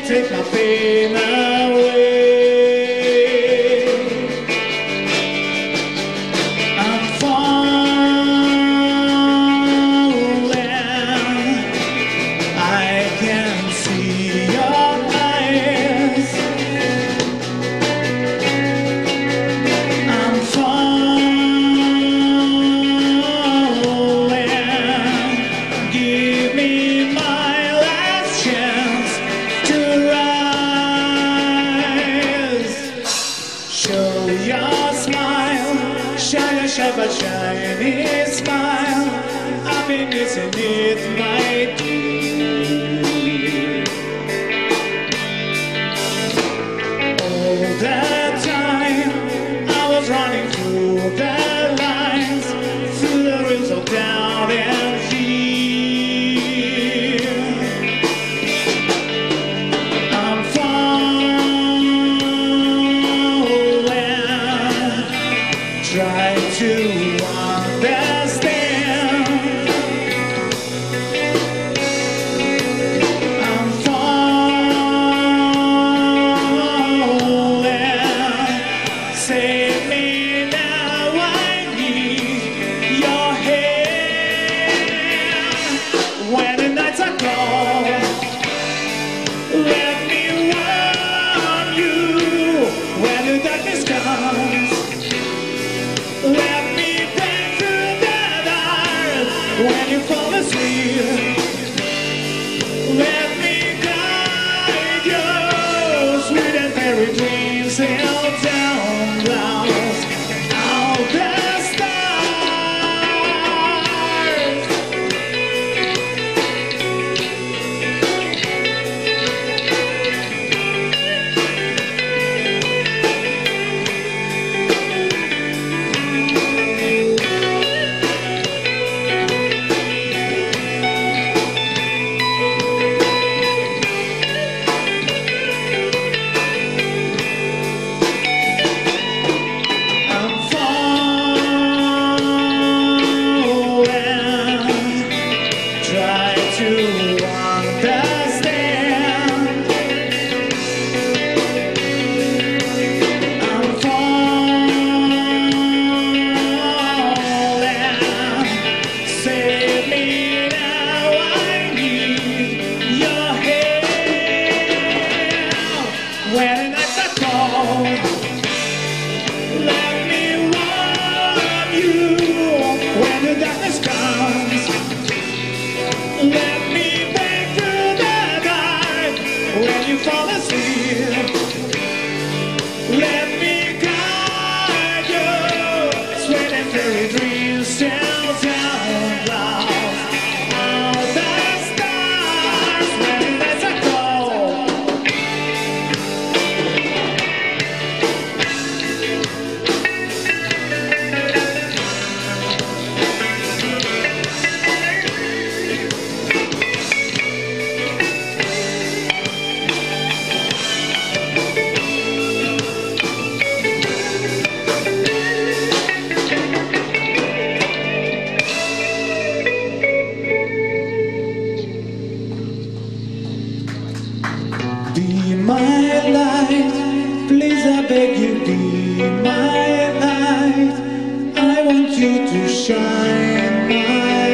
take my baby. Shine, shine, shine, his smile. I've been missing it, my When you fall asleep Let me guide sweet and fairy dreams down, down. when you fall asleep. my light, please I beg you be my light. I want you to shine my